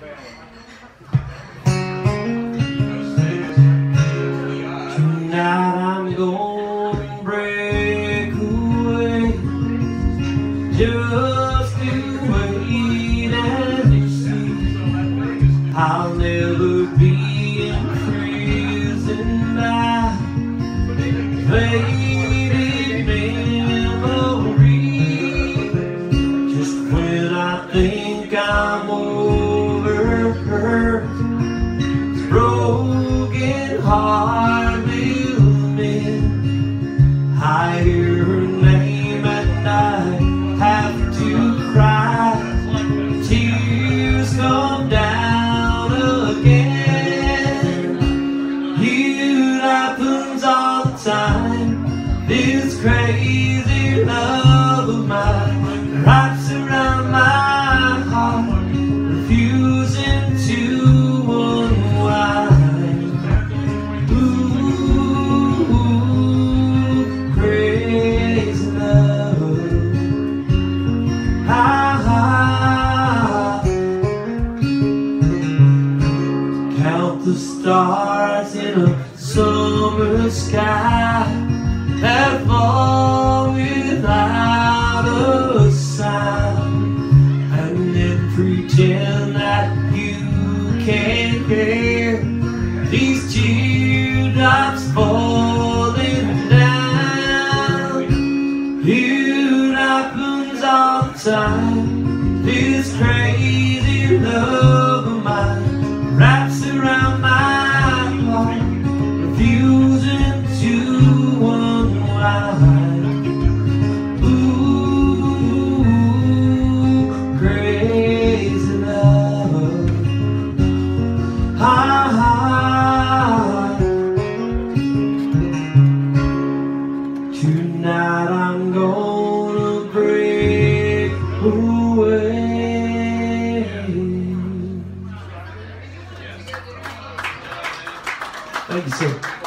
Tonight I'm gonna break away. Just to wait and see. I'll never be imprisoned by broken stars in a summer sky that fall without a sound, and then pretend that you can't care. These teardrops falling down. It happens all the time. This crazy love tonight I'm gonna break away. Thank you, sir.